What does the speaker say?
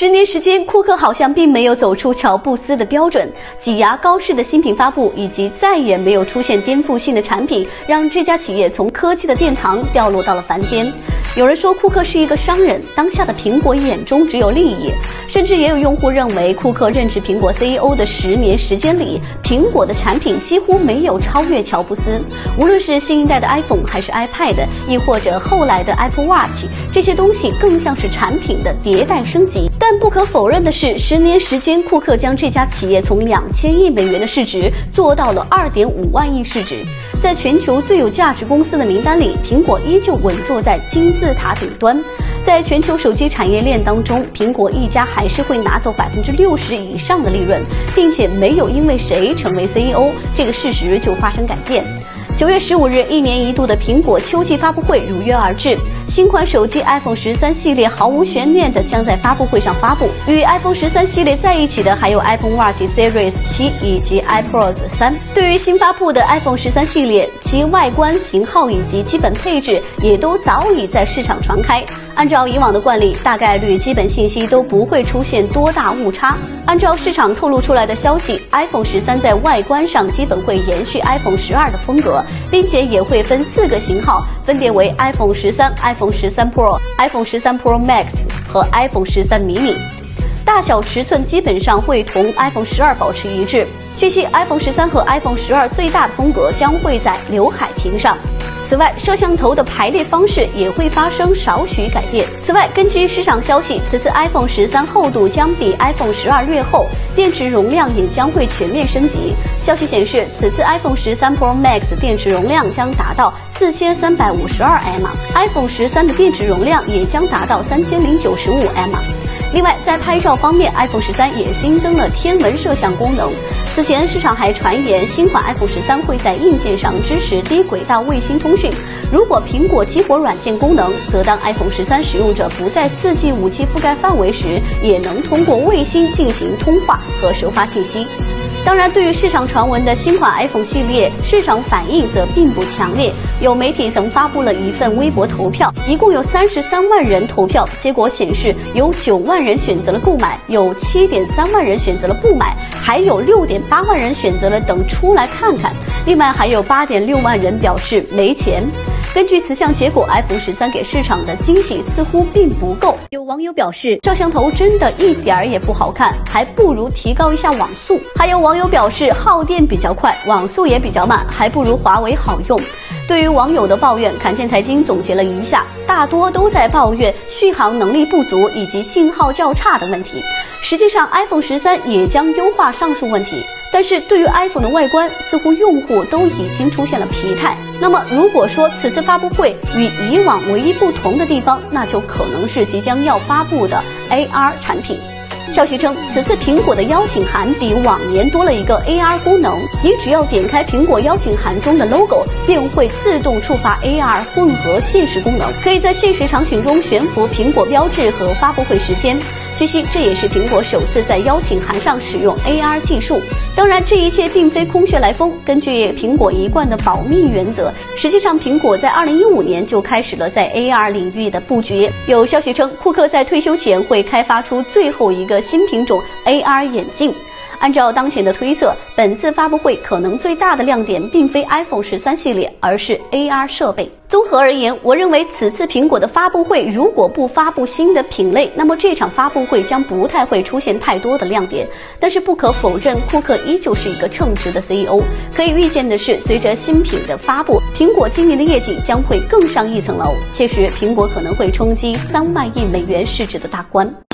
十年时间，库克好像并没有走出乔布斯的标准，挤牙膏式的新品发布，以及再也没有出现颠覆性的产品，让这家企业从科技的殿堂掉落到了凡间。有人说库克是一个商人，当下的苹果眼中只有利益，甚至也有用户认为，库克任职苹果 CEO 的十年时间里，苹果的产品几乎没有超越乔布斯。无论是新一代的 iPhone，还是 iPad，亦或者后来的 Apple Watch，这些东西更像是产品的迭代升级。但但不可否认的是，十年时间，库克将这家企业从两千亿美元的市值做到了二点五万亿市值。在全球最有价值公司的名单里，苹果依旧稳坐在金字塔顶端。在全球手机产业链当中，苹果一家还是会拿走百分之六十以上的利润，并且没有因为谁成为 CEO 这个事实就发生改变。九月十五日，一年一度的苹果秋季发布会如约而至。新款手机 iPhone 十三系列毫无悬念的将在发布会上发布。与 iPhone 十三系列在一起的还有 iPhone Watch Series 七以及 iPod 三。对于新发布的 iPhone 十三系列，其外观型号以及基本配置也都早已在市场传开。按照以往的惯例，大概率基本信息都不会出现多大误差。按照市场透露出来的消息，iPhone 十三在外观上基本会延续 iPhone 十二的风格，并且也会分四个型号，分别为 iPhone 十三、iPhone 十三 Pro、iPhone 十三 Pro Max 和 iPhone 十三 mini。大小尺寸基本上会同 iPhone 十二保持一致。据悉，iPhone 十三和 iPhone 十二最大的风格将会在刘海屏上。此外，摄像头的排列方式也会发生少许改变。此外，根据市场消息，此次 iPhone 十三厚度将比 iPhone 十二略厚，电池容量也将会全面升级。消息显示，此次 iPhone 十三 Pro Max 电池容量将达到四千三百五十二 mAh，iPhone 十三的电池容量也将达到三千零九十五 mAh。另外，在拍照方面，iPhone 十三也新增了天文摄像功能。此前市场还传言，新款 iPhone 十三会在硬件上支持低轨道卫星通讯。如果苹果激活软件功能，则当 iPhone 十三使用者不在 4G、5G 覆盖范围时，也能通过卫星进行通话和收发信息。当然，对于市场传闻的新款 iPhone 系列，市场反应则并不强烈。有媒体曾发布了一份微博投票，一共有三十三万人投票，结果显示有九万人选择了购买，有七点三万人选择了不买，还有六点八万人选择了等出来看看。另外还有八点六万人表示没钱。根据此项结果，iPhone 十三给市场的惊喜似乎并不够。有网友表示，摄像头真的一点儿也不好看，还不如提高一下网速。还有网友表示，耗电比较快，网速也比较慢，还不如华为好用。对于网友的抱怨，侃见财经总结了一下，大多都在抱怨续航能力不足以及信号较差的问题。实际上，iPhone 十三也将优化上述问题。但是对于 iPhone 的外观，似乎用户都已经出现了疲态。那么，如果说此次发布会与以往唯一不同的地方，那就可能是即将要发布的 AR 产品。消息称，此次苹果的邀请函比往年多了一个 AR 功能，你只要点开苹果邀请函中的 logo，便会自动触发 AR 混合现实功能，可以在现实场景中悬浮苹果标志和发布会时间。据悉，这也是苹果首次在邀请函上使用 AR 技术。当然，这一切并非空穴来风。根据苹果一贯的保密原则，实际上苹果在2015年就开始了在 AR 领域的布局。有消息称，库克在退休前会开发出最后一个新品种 AR 眼镜。按照当前的推测，本次发布会可能最大的亮点并非 iPhone 十三系列，而是 AR 设备。综合而言，我认为此次苹果的发布会如果不发布新的品类，那么这场发布会将不太会出现太多的亮点。但是不可否认，库克依旧是一个称职的 CEO。可以预见的是，随着新品的发布，苹果今年的业绩将会更上一层楼。届时，苹果可能会冲击三万亿美元市值的大关。